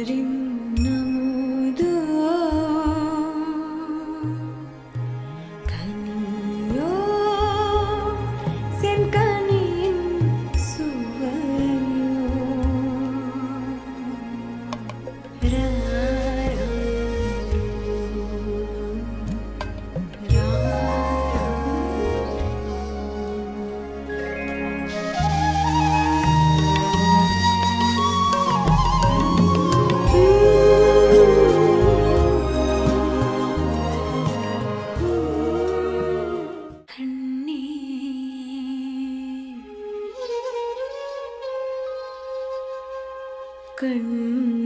sitting கண்